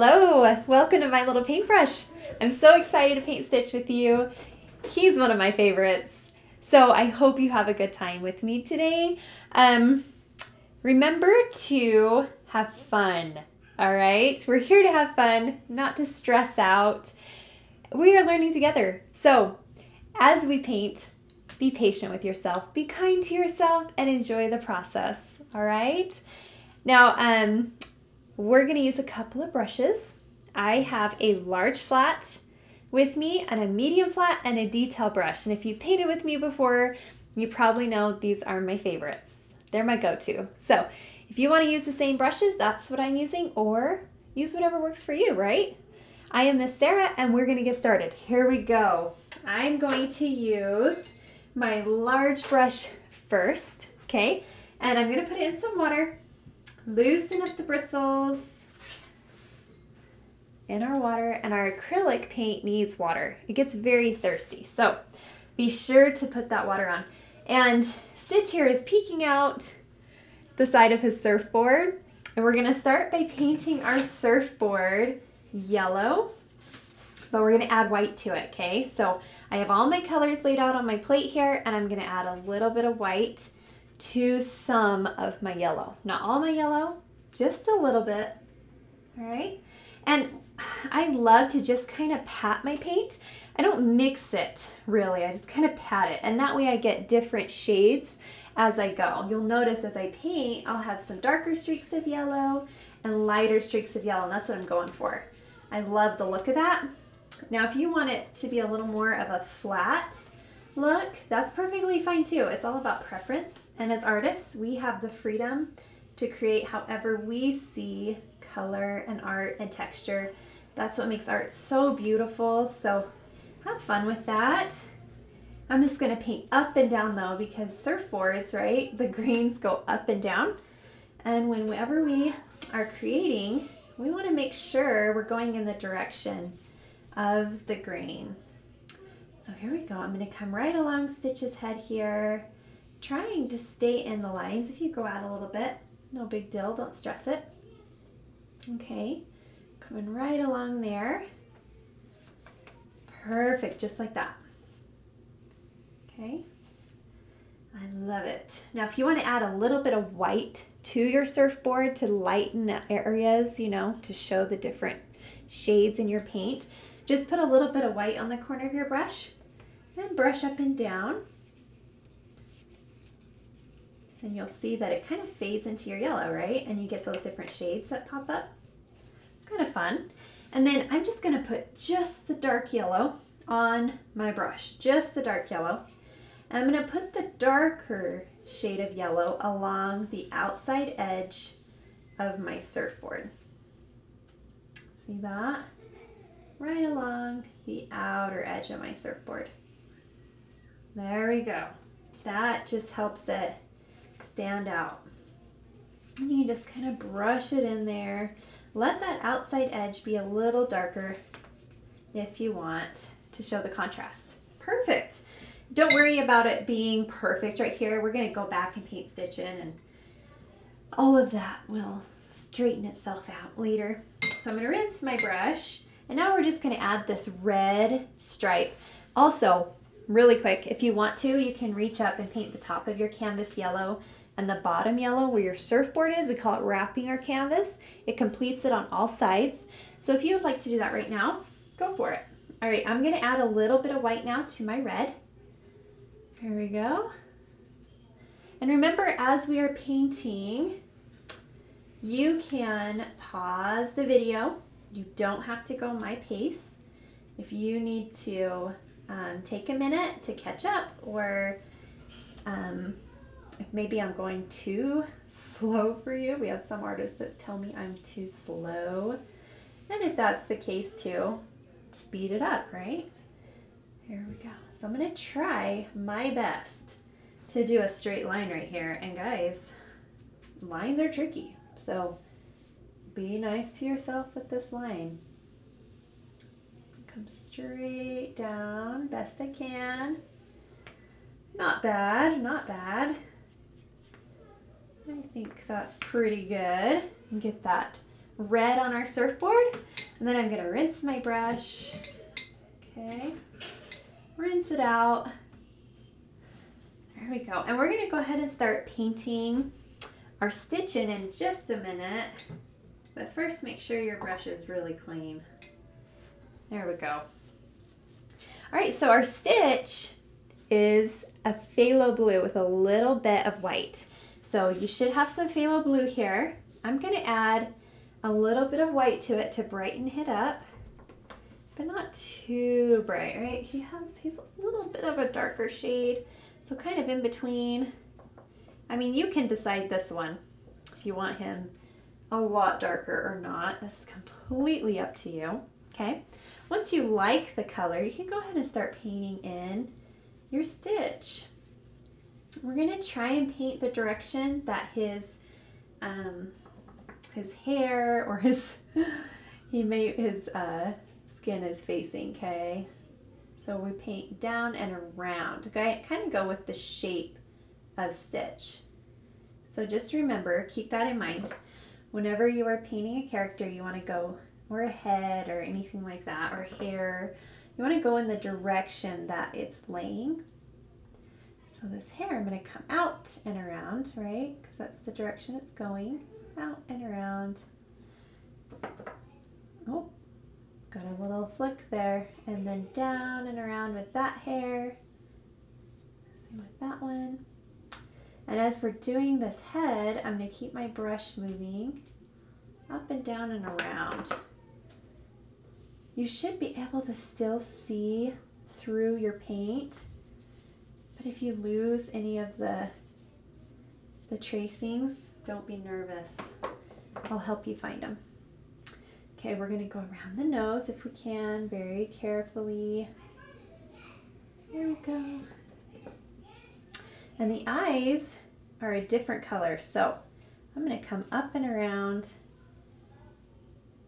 Hello, welcome to my little paintbrush. I'm so excited to paint Stitch with you. He's one of my favorites. So I hope you have a good time with me today. Um, remember to have fun, all right? We're here to have fun, not to stress out. We are learning together. So as we paint, be patient with yourself, be kind to yourself, and enjoy the process, all right? Now, um, we're gonna use a couple of brushes. I have a large flat with me and a medium flat and a detail brush. And if you painted with me before, you probably know these are my favorites. They're my go-to. So if you wanna use the same brushes, that's what I'm using, or use whatever works for you, right? I am Miss Sarah and we're gonna get started. Here we go. I'm going to use my large brush first, okay? And I'm gonna put it in some water loosen up the bristles in our water and our acrylic paint needs water. It gets very thirsty. So be sure to put that water on. And Stitch here is peeking out the side of his surfboard. And we're gonna start by painting our surfboard yellow, but we're gonna add white to it, okay? So I have all my colors laid out on my plate here and I'm gonna add a little bit of white to some of my yellow. Not all my yellow, just a little bit, all right? And I love to just kind of pat my paint. I don't mix it really, I just kind of pat it. And that way I get different shades as I go. You'll notice as I paint, I'll have some darker streaks of yellow and lighter streaks of yellow, and that's what I'm going for. I love the look of that. Now, if you want it to be a little more of a flat look, that's perfectly fine too. It's all about preference. And as artists, we have the freedom to create however we see color and art and texture. That's what makes art so beautiful. So have fun with that. I'm just gonna paint up and down though because surfboards, right, the grains go up and down. And whenever we are creating, we wanna make sure we're going in the direction of the grain. So here we go. I'm going to come right along Stitch's head here, trying to stay in the lines. If you go out a little bit, no big deal, don't stress it. Okay, coming right along there. Perfect, just like that. Okay, I love it. Now if you want to add a little bit of white to your surfboard to lighten areas, you know, to show the different shades in your paint, just put a little bit of white on the corner of your brush and brush up and down. And you'll see that it kind of fades into your yellow, right? And you get those different shades that pop up. It's kind of fun. And then I'm just gonna put just the dark yellow on my brush, just the dark yellow. And I'm gonna put the darker shade of yellow along the outside edge of my surfboard. See that? Right along the outer edge of my surfboard. There we go. That just helps it stand out. And you can just kind of brush it in there. Let that outside edge be a little darker if you want to show the contrast. Perfect. Don't worry about it being perfect right here. We're gonna go back and paint stitch in and all of that will straighten itself out later. So I'm gonna rinse my brush and now we're just gonna add this red stripe. Also, really quick, if you want to, you can reach up and paint the top of your canvas yellow and the bottom yellow where your surfboard is. We call it wrapping our canvas. It completes it on all sides. So if you would like to do that right now, go for it. All right, I'm gonna add a little bit of white now to my red. Here we go. And remember, as we are painting, you can pause the video. You don't have to go my pace. If you need to um, take a minute to catch up or um, maybe I'm going too slow for you. We have some artists that tell me I'm too slow. And if that's the case too, speed it up, right? Here we go. So I'm to try my best to do a straight line right here. And guys, lines are tricky. So be nice to yourself with this line come straight down best I can. Not bad, not bad. I think that's pretty good. Get that red on our surfboard. And then I'm gonna rinse my brush. Okay, rinse it out. There we go. And we're gonna go ahead and start painting our stitch in in just a minute. But first make sure your brush is really clean. There we go. All right, so our stitch is a phthalo blue with a little bit of white. So you should have some phthalo blue here. I'm gonna add a little bit of white to it to brighten it up, but not too bright, right? He has, he's a little bit of a darker shade, so kind of in between. I mean, you can decide this one if you want him a lot darker or not. This is completely up to you, okay? Once you like the color, you can go ahead and start painting in your stitch. We're gonna try and paint the direction that his um, his hair or his he may his uh, skin is facing. Okay, so we paint down and around. Okay, kind of go with the shape of stitch. So just remember, keep that in mind. Whenever you are painting a character, you want to go or a head or anything like that or hair. You want to go in the direction that it's laying. So this hair, I'm going to come out and around, right? Because that's the direction it's going. Out and around. Oh, got a little flick there. And then down and around with that hair. Same with that one. And as we're doing this head, I'm going to keep my brush moving up and down and around. You should be able to still see through your paint but if you lose any of the, the tracings, don't be nervous. I'll help you find them. Okay, we're gonna go around the nose if we can, very carefully. There we go. And the eyes are a different color. So I'm gonna come up and around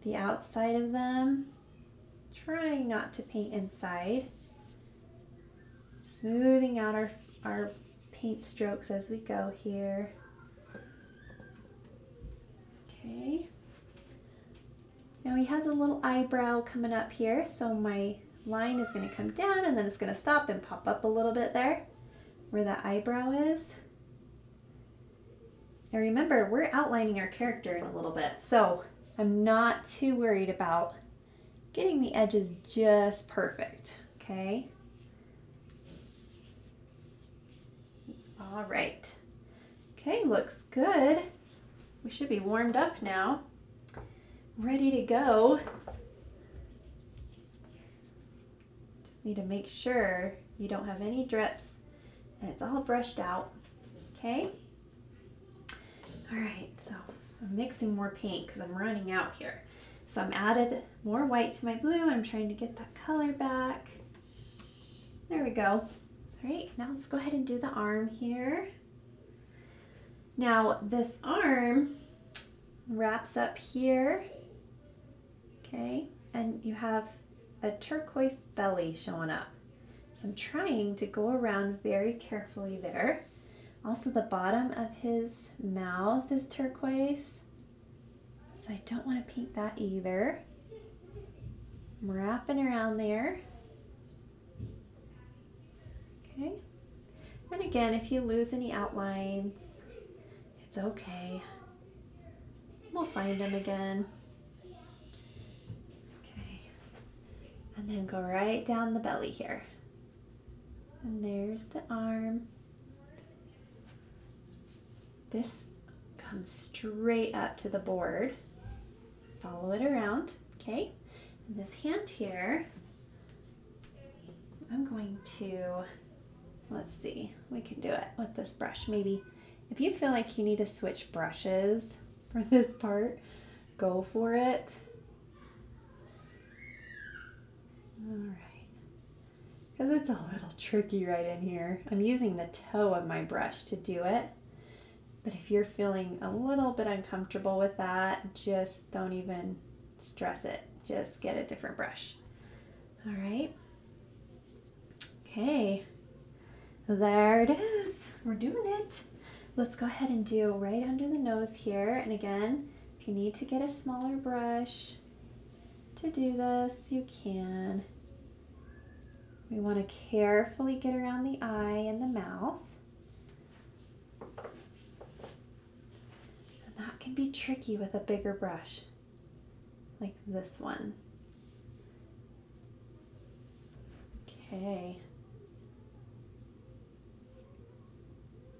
the outside of them, trying not to paint inside smoothing out our, our paint strokes as we go here. Okay. Now he has a little eyebrow coming up here, so my line is going to come down and then it's going to stop and pop up a little bit there where that eyebrow is. Now remember, we're outlining our character in a little bit, so I'm not too worried about getting the edges just perfect, okay? All right. Okay, looks good. We should be warmed up now. Ready to go. Just need to make sure you don't have any drips and it's all brushed out. Okay? All right, so I'm mixing more paint because I'm running out here. So I'm added more white to my blue I'm trying to get that color back. There we go. All right, now let's go ahead and do the arm here. Now this arm wraps up here, okay, and you have a turquoise belly showing up. So I'm trying to go around very carefully there. Also the bottom of his mouth is turquoise, so I don't want to paint that either. I'm wrapping around there. Okay. And again, if you lose any outlines, it's okay. We'll find them again. Okay. And then go right down the belly here. And there's the arm. This comes straight up to the board. Follow it around, okay? And this hand here, I'm going to Let's see, we can do it with this brush. Maybe if you feel like you need to switch brushes for this part, go for it. All right. Because it's a little tricky right in here. I'm using the toe of my brush to do it. But if you're feeling a little bit uncomfortable with that, just don't even stress it. Just get a different brush. All right. Okay. There it is. We're doing it. Let's go ahead and do right under the nose here. And again, If you need to get a smaller brush to do this, you can. We want to carefully get around the eye and the mouth. And that can be tricky with a bigger brush, like this one. Okay.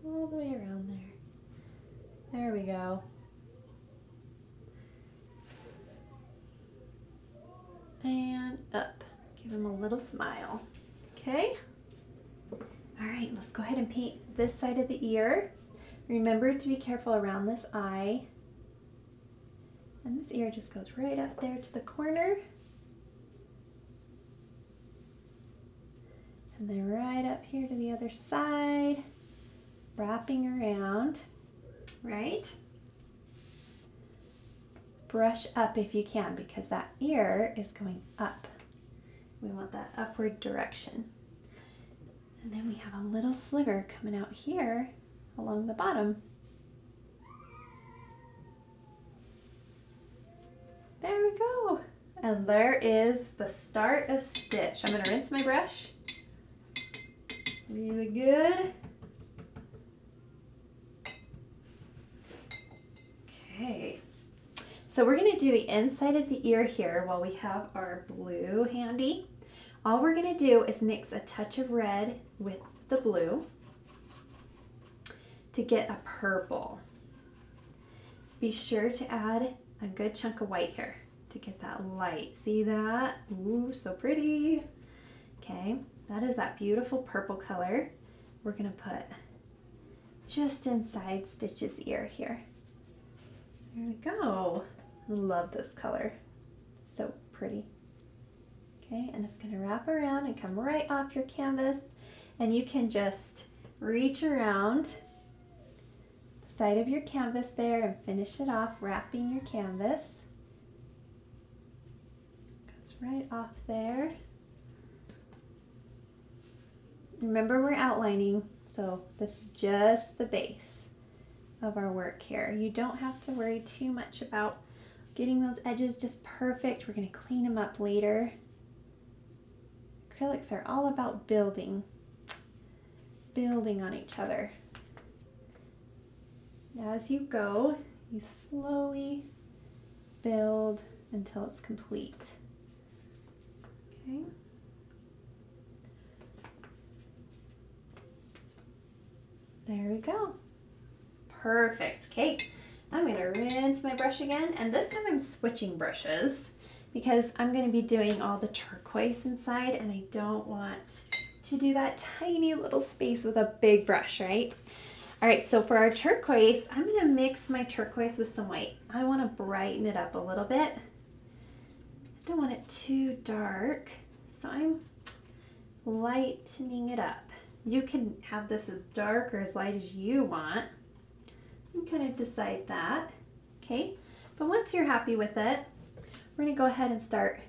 All the way around there. There we go. And up. Give him a little smile. Okay. All right, let's go ahead and paint this side of the ear. Remember to be careful around this eye. And this ear just goes right up there to the corner. And then right up here to the other side, wrapping around, right? Brush up if you can because that ear is going up. We want that upward direction. And then we have a little sliver coming out here along the bottom. There we go. And there is the start of stitch. I'm gonna rinse my brush. Really good. Okay. So we're gonna do the inside of the ear here while we have our blue handy. All we're gonna do is mix a touch of red with the blue to get a purple. Be sure to add a good chunk of white here to get that light. See that? Ooh, so pretty. Okay, that is that beautiful purple color. We're gonna put just inside Stitch's ear here. There we go. Love this color. So pretty. Okay, and it's gonna wrap around and come right off your canvas and you can just reach around the side of your canvas there and finish it off wrapping your canvas. Goes right off there. Remember we're outlining, so this is just the base of our work here. You don't have to worry too much about getting those edges just perfect. We're gonna clean them up later acrylics are all about building, building on each other. As you go, you slowly build until it's complete. Okay. There we go. Perfect. Okay, I'm to rinse my brush again, and this time I'm switching brushes because I'm to be doing all the turquoise inside and I don't want to do that tiny little space with a big brush, right? All right, so for our turquoise, I'm to mix my turquoise with some white. I want to brighten it up a little bit. I don't want it too dark, so I'm lightening it up. You can have this as dark or as light as you want. You kind of decide that, okay? But once you're happy with it, we're gonna go ahead and start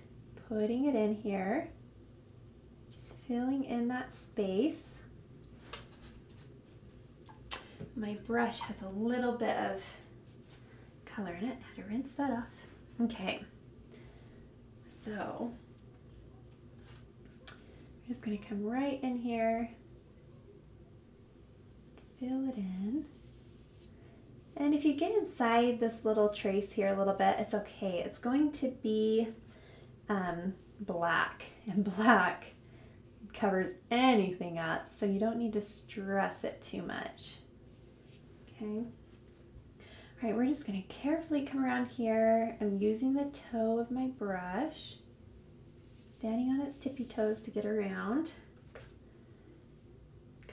putting it in here. Just filling in that space. My brush has a little bit of color in it. I had to rinse that off. Okay. So I'm just gonna come right in here, fill it in. And if you get inside this little trace here a little bit, it's okay. It's going to be um, black, and black covers anything up, so you don't need to stress it too much. Okay. All right, we're just gonna carefully come around here. I'm using the toe of my brush, standing on its tippy toes to get around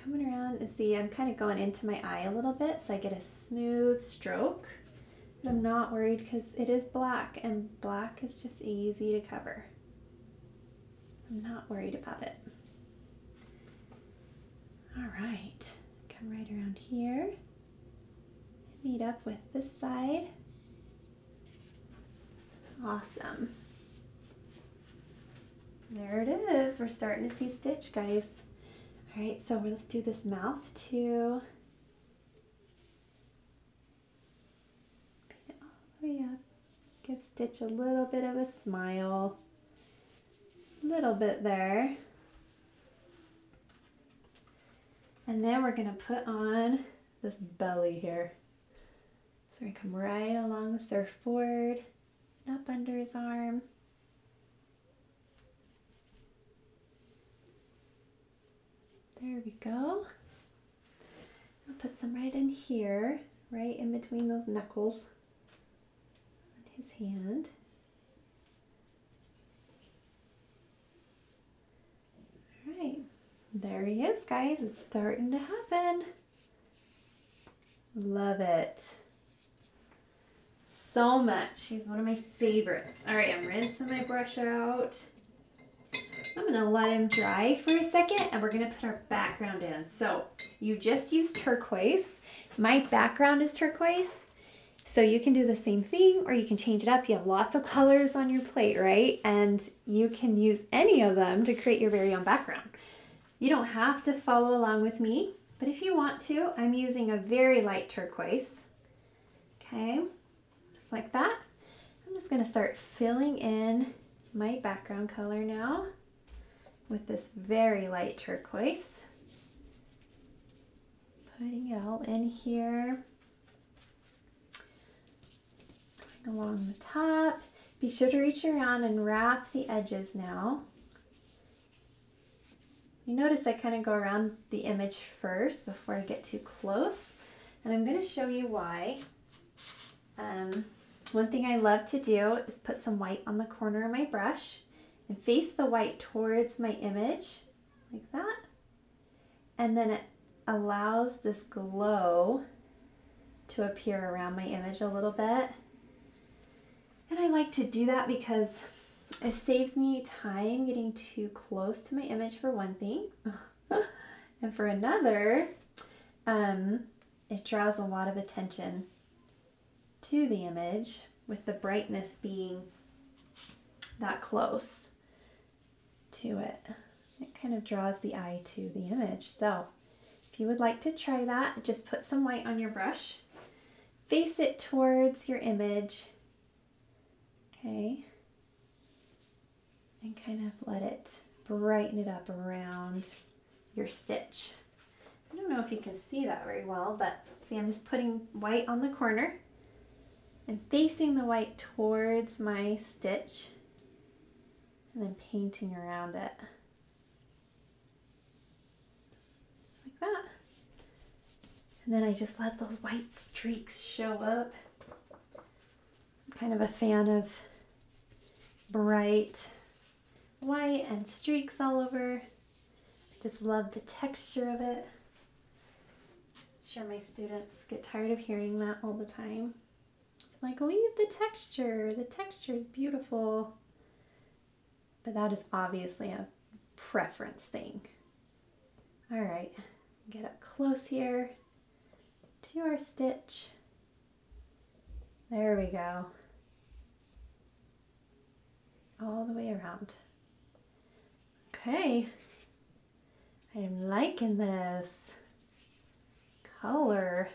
coming around and see I'm kind of going into my eye a little bit so I get a smooth stroke. But I'm not worried because it is black and black is just easy to cover. So I'm not worried about it. All right, come right around here. Meet up with this side. Awesome. There it is. We're starting to see stitch, guys. All right, so let's do this mouth too. It all Oh yeah. Give Stitch a little bit of a smile. A little bit there. And then we're gonna put on this belly here. So gonna come right along the surfboard, up under his arm. There we go. I'll put some right in here, right in between those knuckles on his hand. All right, there he is, guys. It's starting to happen. Love it so much. He's one of my favorites. All right, I'm rinsing my brush out. I'm gonna let him dry for a second and we're gonna put our background in. So you just used turquoise. My background is turquoise. So you can do the same thing or you can change it up. You have lots of colors on your plate, right? And you can use any of them to create your very own background. You don't have to follow along with me, but if you want to, I'm using a very light turquoise. Okay, just like that. I'm just gonna start filling in my background color now with this very light turquoise. Putting it all in here. Going along the top. Be sure to reach around and wrap the edges now. You notice I kind of go around the image first before I get too close. And I'm going to show you why. Um, one thing I love to do is put some white on the corner of my brush and face the white towards my image like that. And then it allows this glow to appear around my image a little bit. And I like to do that because it saves me time getting too close to my image for one thing. and for another, um, it draws a lot of attention to the image with the brightness being that close to it. It kind of draws the eye to the image. So if you would like to try that, just put some white on your brush, face it towards your image, okay, and kind of let it brighten it up around your stitch. I don't know if you can see that very well, but see I'm just putting white on the corner and facing the white towards my stitch and then painting around it. Just like that. And then I just let those white streaks show up. I'm kind of a fan of bright white and streaks all over. I just love the texture of it. I'm sure my students get tired of hearing that all the time. It's like, leave the texture. The texture is beautiful. But that is obviously a preference thing. All right, get up close here to our stitch. There we go. All the way around. Okay, I am liking this color.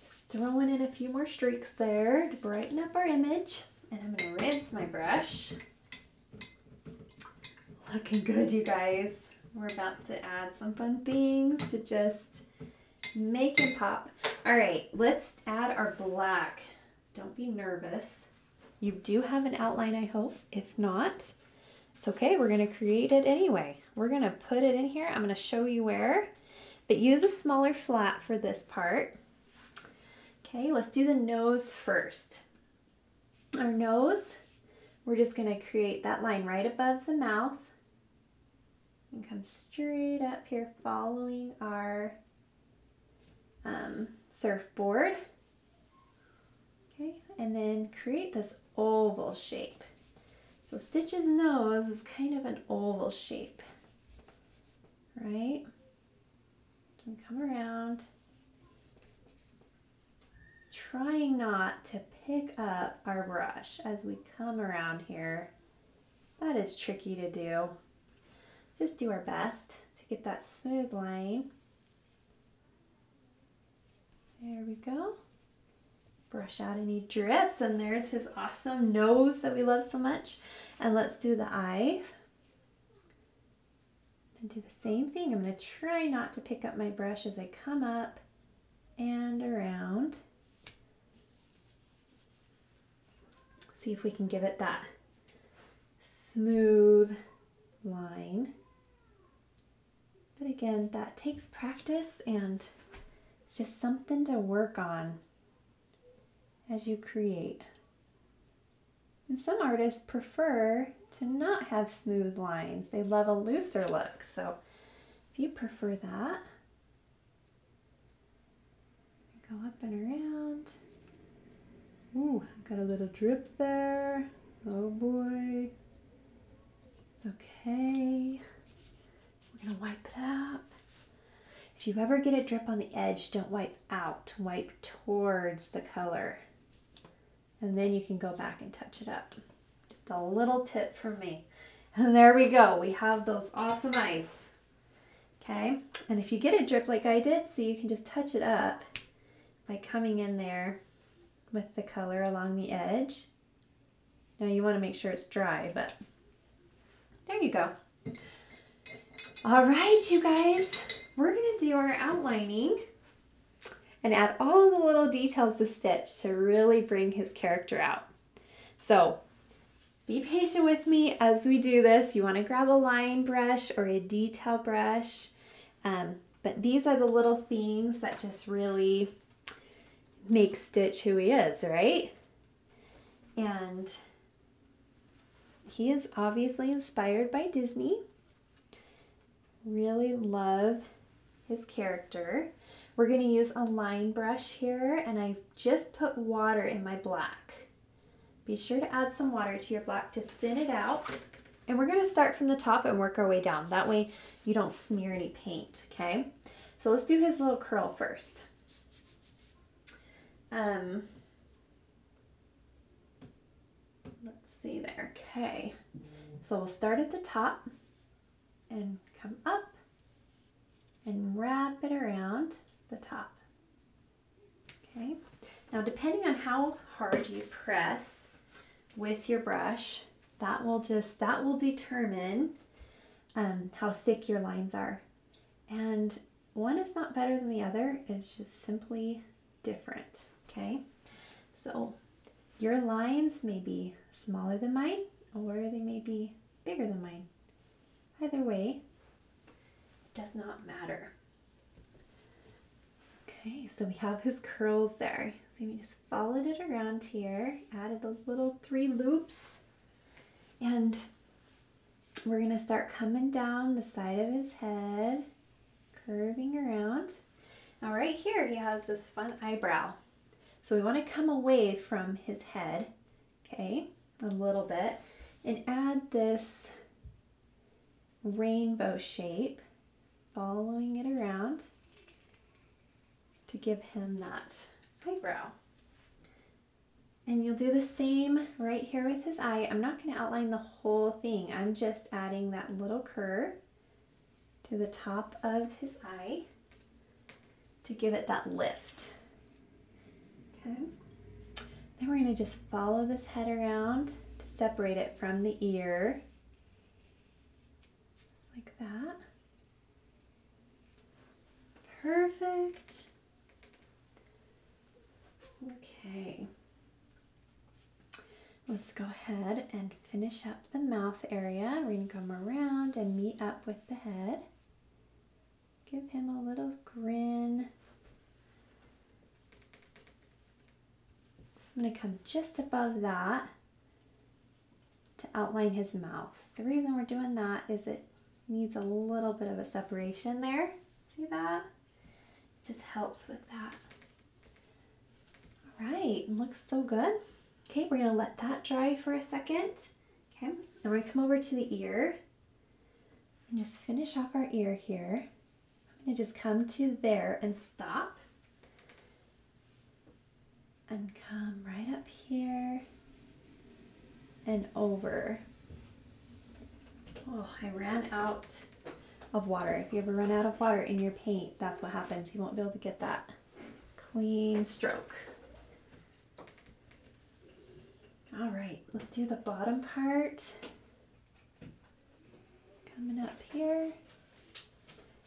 Just throwing in a few more streaks there to brighten up our image. And I'm gonna rinse my brush. Looking good, you guys. We're about to add some fun things to just make it pop. All right, let's add our black. Don't be nervous. You do have an outline, I hope. If not, it's okay. We're gonna create it anyway. We're gonna put it in here. I'm gonna show you where, but use a smaller flat for this part. Okay, let's do the nose first our nose, we're just going to create that line right above the mouth and come straight up here following our um, surfboard. Okay, and then create this oval shape. So Stitch's nose is kind of an oval shape, right? Can come around trying not to pick up our brush as we come around here. That is tricky to do. Just do our best to get that smooth line. There we go. brush out any drips. And there's his awesome nose that we love so much. And let's do the eyes. And do the same thing. I'm going to try not to pick up my brush as I come up and around. See if we can give it that smooth line. But again, that takes practice and it's just something to work on as you create. And some artists prefer to not have smooth lines. They love a looser look. So if you prefer that, go up and around. Ooh, got a little drip there. Oh boy. It's okay. We're gonna wipe it up. If you ever get a drip on the edge, don't wipe out. Wipe towards the color. And then you can go back and touch it up. Just a little tip from me. And there we go. We have those awesome eyes. Okay, and if you get a drip like I did, so you can just touch it up by coming in there with the color along the edge. Now you want to make sure it's dry, but there you go. All right, you guys, we're going to do our outlining and add all the little details to Stitch to really bring his character out. So be patient with me as we do this. You want to grab a line brush or a detail brush. Um, but these are the little things that just really make Stitch who he is, right? And he is obviously inspired by Disney. Really love his character. We're going to use a line brush here and I've just put water in my black. Be sure to add some water to your black to thin it out. And we're going to start from the top and work our way down. That way you don't smear any paint, okay? So let's do his little curl first. Um, let's see there. Okay. So we'll start at the top and come up and wrap it around the top. Okay. Now depending on how hard you press with your brush, that will just, that will determine um, how thick your lines are. And one is not better than the other, it's just simply different okay? So your lines may be smaller than mine or they may be bigger than mine. Either way, it does not matter. Okay, so we have his curls there. So we just followed it around here, added those little three loops, and we're gonna start coming down the side of his head, curving around. Now right here, he has this fun eyebrow. So we want to come away from his head, okay, a little bit, and add this rainbow shape, following it around to give him that eyebrow. And you'll do the same right here with his eye. I'm not going to outline the whole thing. I'm just adding that little curve to the top of his eye to give it that lift. Okay. Then we're going to just follow this head around to separate it from the ear. Just like that. Perfect. Okay. Let's go ahead and finish up the mouth area. We're going to come around and meet up with the head. Give him a little grin. I'm going to come just above that to outline his mouth. The reason we're doing that is it needs a little bit of a separation there. See that? It just helps with that. All right, looks so good. Okay, we're gonna let that dry for a second. Okay, we're gonna come over to the ear and just finish off our ear here. I'm gonna just come to there and stop and come up here and over. Oh, I ran out of water. If you ever run out of water in your paint, that's what happens. You won't be able to get that clean stroke. All right, let's do the bottom part. Coming up here.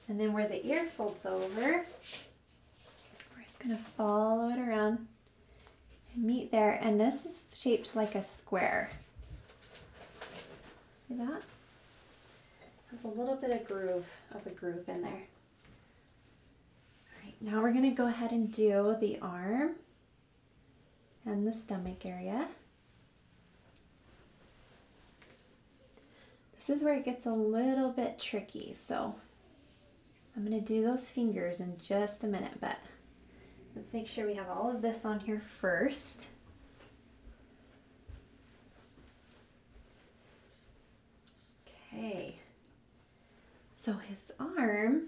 And then where the ear folds over, we're just gonna follow it around meet there. And this is shaped like a square. See that? Has a little bit of groove of a groove in there. All right, now we're gonna go ahead and do the arm and the stomach area. This is where it gets a little bit tricky, so I'm going to do those fingers in just a minute, but let's make sure we have all of this on here first. Okay, so his arm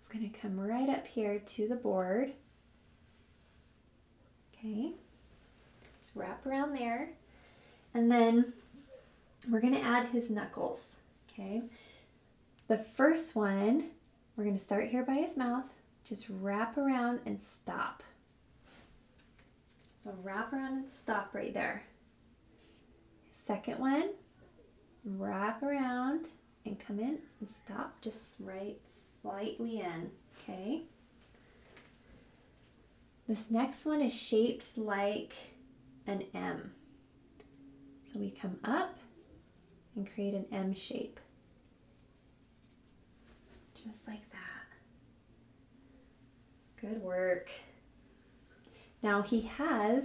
is going to come right up here to the board. Okay, let's wrap around there. And then we're going to add his knuckles. Okay, the first one, we're going to start here by his mouth. Just wrap around and stop. So wrap around and stop right there. Second one, wrap around and come in and stop just right slightly in, okay? This next one is shaped like an M. So we come up and create an M shape. Just like. Good work. Now he has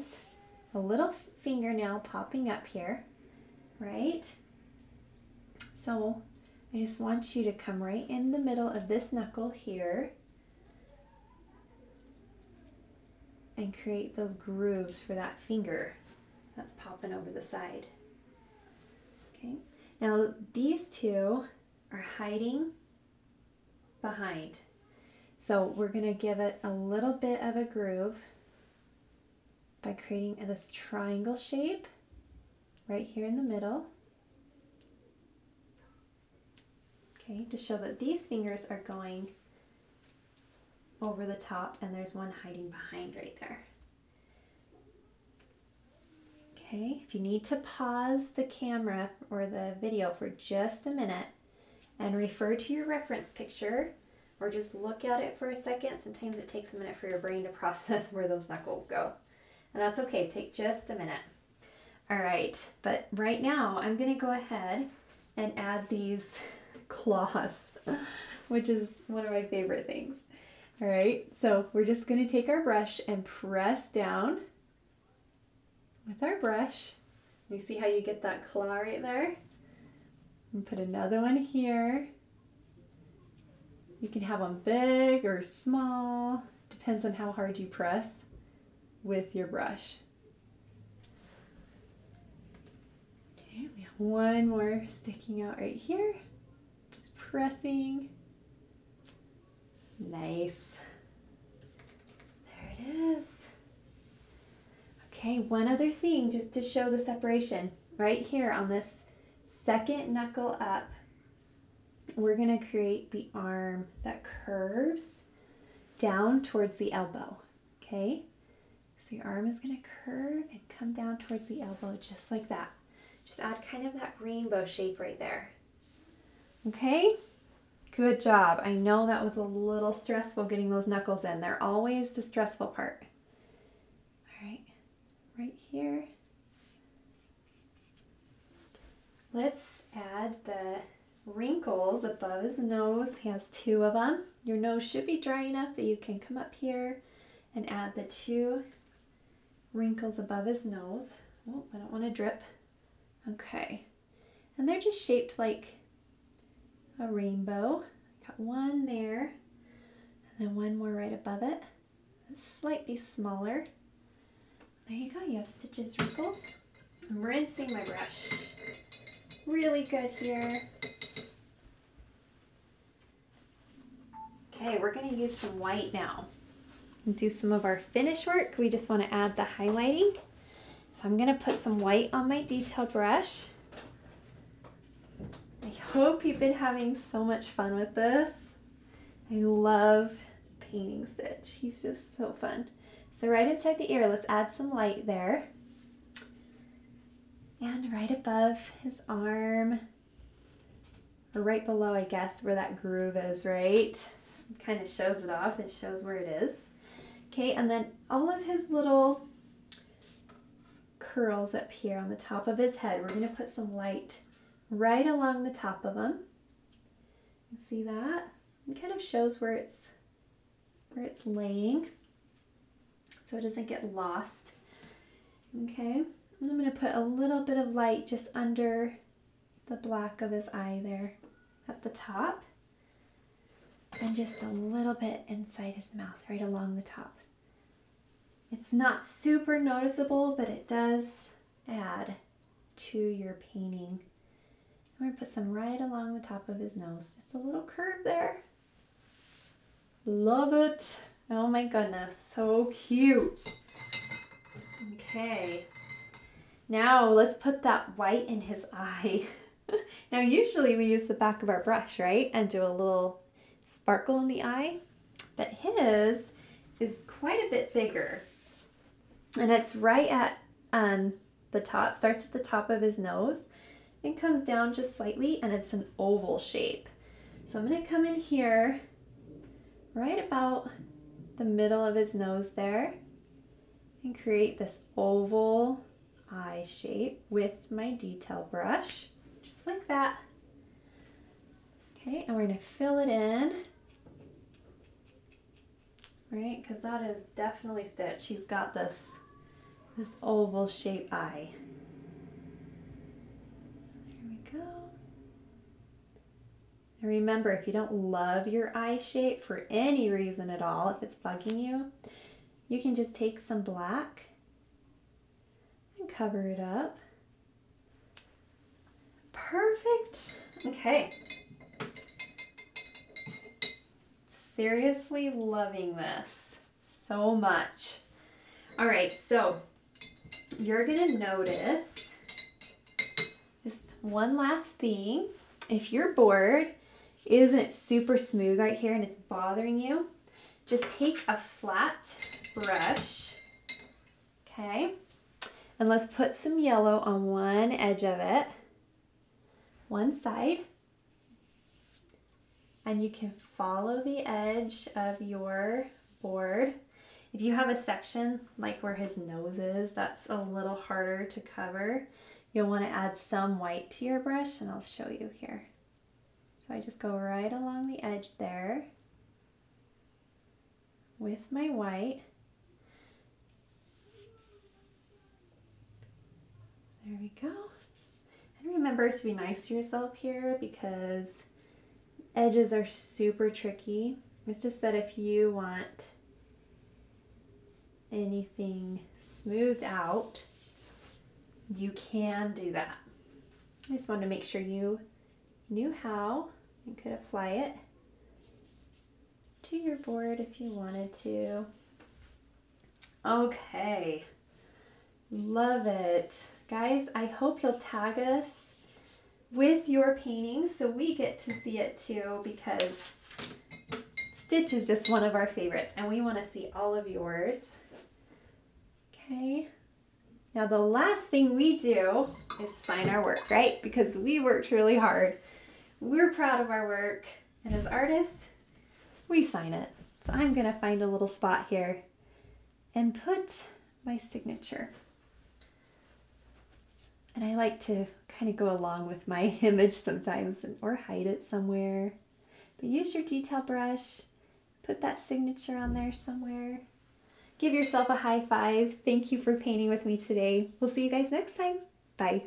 a little fingernail popping up here, right? So I just want you to come right in the middle of this knuckle here and create those grooves for that finger that's popping over the side. Okay, now these two are hiding behind. So we're going to give it a little bit of a groove by creating this triangle shape right here in the middle. Okay, to show that these fingers are going over the top and there's one hiding behind right there. Okay, if you need to pause the camera or the video for just a minute and refer to your reference picture or just look at it for a second. Sometimes it takes a minute for your brain to process where those knuckles go. And that's okay, take just a minute. All right, but right now I'm gonna go ahead and add these claws, which is one of my favorite things. All right, so we're just gonna take our brush and press down with our brush. You see how you get that claw right there? And put another one here. You can have them big or small, depends on how hard you press with your brush. Okay, we have one more sticking out right here. Just pressing. Nice. There it is. Okay, one other thing just to show the separation. Right here on this second knuckle up, we're going to create the arm that curves down towards the elbow. Okay? So your arm is going to curve and come down towards the elbow just like that. Just add kind of that rainbow shape right there. Okay? Good job. I know that was a little stressful getting those knuckles in. They're always the stressful part. All right, right here. Let's add the wrinkles above his nose. He has two of them. Your nose should be dry enough that you can come up here and add the two wrinkles above his nose. Oh, I don't want to drip. Okay. And they're just shaped like a rainbow. Got one there, and then one more right above it. It's slightly smaller. There you go, you have Stitch's, wrinkles. I'm rinsing my brush. Really good here. Okay, we're gonna use some white now. And Do some of our finish work. We just wanna add the highlighting. So I'm gonna put some white on my detail brush. I hope you've been having so much fun with this. I love painting Stitch. He's just so fun. So right inside the ear, let's add some light there. And right above his arm, or right below, I guess, where that groove is, right? Kind of shows it off. It shows where it is. Okay, and then all of his little curls up here on the top of his head, we're going to put some light right along the top of them. See that? It kind of shows where it's where it's laying so it doesn't get lost. Okay, and I'm going to put a little bit of light just under the black of his eye there at the top and just a little bit inside his mouth right along the top. It's not super noticeable, but it does add to your painting. I'm to put some right along the top of his nose. Just a little curve there. Love it. Oh my goodness, so cute. Okay, now let's put that white in his eye. now usually we use the back of our brush, right? And do a little sparkle in the eye. But his is quite a bit bigger. And it's right at um, the top, starts at the top of his nose and comes down just slightly and it's an oval shape. So I'm gonna come in here right about the middle of his nose there and create this oval eye shape with my detail brush, just like that. Okay, and we're gonna fill it in, right? Because that is definitely Stitch. He's got this, this oval shape eye. There we go. And remember, if you don't love your eye shape for any reason at all, if it's bugging you, you can just take some black and cover it up. Perfect. Okay. Seriously loving this so much. All right, so your gonna notice just one last thing. If you're board isn't super smooth right here and it's bothering you, just take a flat brush, okay? And let's put some yellow on one edge of it, one side. And you can follow the edge of your board. If you have a section like where his nose is, that's a little harder to cover. You'll want to add some white to your brush and I'll show you here. So I just go right along the edge there with my white. There we go. And remember to be nice to yourself here because edges are super tricky. It's just that if you want anything smoothed out, you can do that. I just wanted to make sure you knew how you could apply it to your board if you wanted to. Okay, love it. Guys, I hope you'll tag us with your paintings so we get to see it too because Stitch is just one of our favorites and we want to see all of yours. Okay, now the last thing we do is sign our work, right? Because we worked really hard we're proud of our work, and as artists, we sign it. So I'm gonna find a little spot here and put my signature. And I like to kind of go along with my image sometimes or hide it somewhere. But use your detail brush, put that signature on there somewhere. Give yourself a high five. Thank you for painting with me today. We'll see you guys next time. Bye.